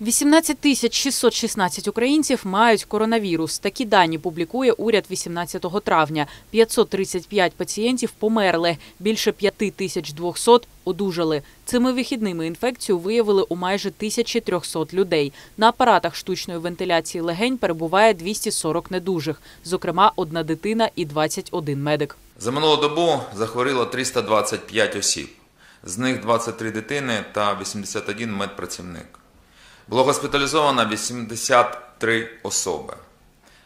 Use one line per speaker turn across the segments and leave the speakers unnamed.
18 тисяч 616 українців мають коронавірус. Такі дані публікує уряд 18 травня. 535 пацієнтів померли, більше 5200 одужали. Цими вихідними інфекцію виявили у майже 1300 людей. На апаратах штучної вентиляції легень перебуває 240 недужих, зокрема одна дитина і 21 медик.
За минулу добу захворіло 325 осіб, з них 23 дитини та 81 медпрацівник. Було госпіталізовано 83 особи.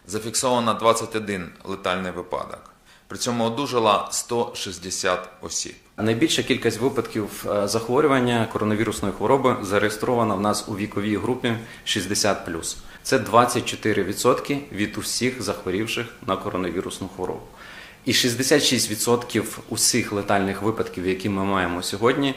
Зафіксовано 21 летальний випадок. При цьому одужало 160 осіб.
Найбільша кількість випадків е, захворювання коронавірусної хвороби зареєстрована в нас у віковій групі 60+. Це 24% від усіх захворівших на коронавірусну хворобу. І 66% усіх летальних випадків, які ми маємо сьогодні, е,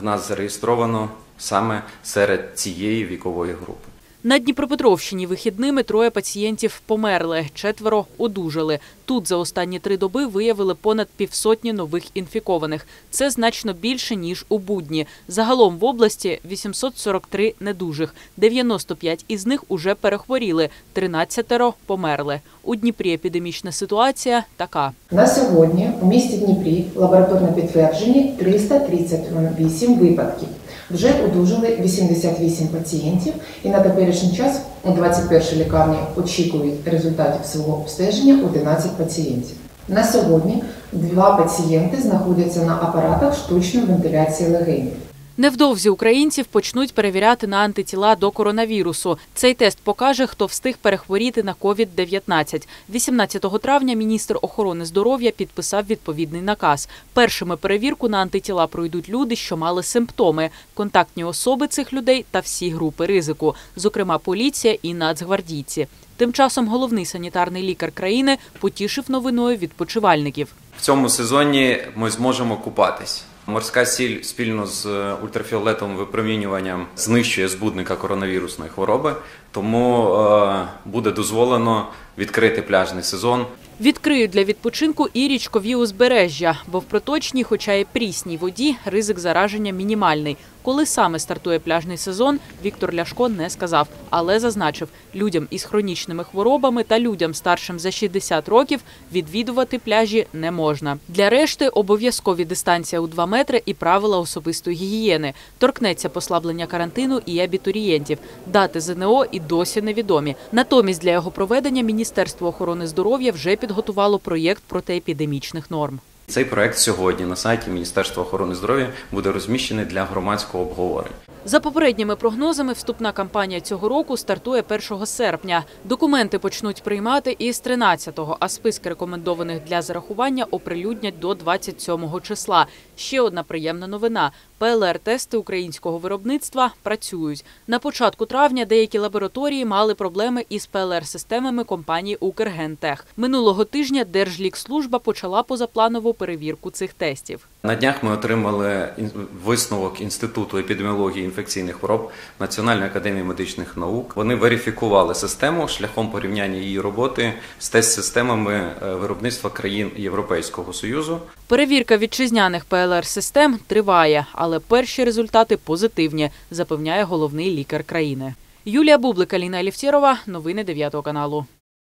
в нас зареєстровано саме серед цієї вікової групи.
На Дніпропетровщині вихідними троє пацієнтів померли, четверо одужали. Тут за останні три доби виявили понад півсотні нових інфікованих. Це значно більше ніж у будні. Загалом в області 843 недужих, 95 із них уже перехворіли, 13 померли. У Дніпрі епідемічна ситуація така.
На сьогодні у місті Дніпрі лабораторно підтверджені 338 випадків. Вже одужали 88 пацієнтів, і на теперішній час у 21-й лікарні очікують результатів свого обстеження 11 пацієнтів. На сьогодні два пацієнти знаходяться на апаратах штучної вентиляції легенів.
Невдовзі українців почнуть перевіряти на антитіла до коронавірусу. Цей тест покаже, хто встиг перехворіти на COVID-19. 18 травня міністр охорони здоров'я підписав відповідний наказ. Першими перевірку на антитіла пройдуть люди, що мали симптоми, контактні особи цих людей та всі групи ризику, зокрема поліція і нацгвардійці. Тим часом головний санітарний лікар країни потішив новиною відпочивальників.
В цьому сезоні ми зможемо купатись. Морська сіль спільно з е, ультрафіолетовим випромінюванням знищує збудника коронавірусної хвороби, тому е, буде дозволено відкрити пляжний сезон.
Відкриють для відпочинку і річкові узбережжя, бо в проточній, хоча й прісній воді, ризик зараження мінімальний. Коли саме стартує пляжний сезон, Віктор Ляшко не сказав, але зазначив, людям із хронічними хворобами та людям старшим за 60 років відвідувати пляжі не можна. Для решти обов'язкові дистанція у 2 метри і правила особистої гігієни. Торкнеться послаблення карантину і абітурієнтів. Дати ЗНО і досі невідомі. Натомість для його проведення Міністерство охорони здоров'я вже підготувало проєкт протиепідемічних норм.
Цей проект сьогодні на сайті Міністерства охорони здоров'я буде розміщений для громадського обговорення.
За попередніми прогнозами, вступна кампанія цього року стартує 1 серпня. Документи почнуть приймати із 13-го, а списки рекомендованих для зарахування оприлюднять до 27-го числа. Ще одна приємна новина: ПЛР-тести українського виробництва працюють. На початку травня деякі лабораторії мали проблеми із ПЛР-системами компанії Укргентех. Минулого тижня Держлікслужба почала позапланову перевірку цих тестів.
На днях ми отримали висновок Інституту епідеміології інфекційних хвороб Національної академії медичних наук. Вони верифікували систему шляхом порівняння її роботи з тест-системами е, виробництва країн Європейського союзу.
Перевірка вітчизняних ПЛР-систем триває, але перші результати позитивні, запевняє головний лікар країни. Юлія Бублик, Аліна Алівтєрова. Новини 9 каналу.